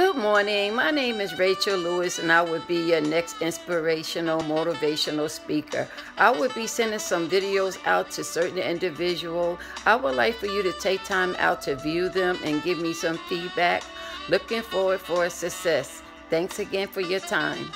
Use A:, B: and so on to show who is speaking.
A: Good morning. My name is Rachel Lewis, and I would be your next inspirational, motivational speaker. I would be sending some videos out to certain individuals. I would like for you to take time out to view them and give me some feedback. Looking forward for success. Thanks again for your time.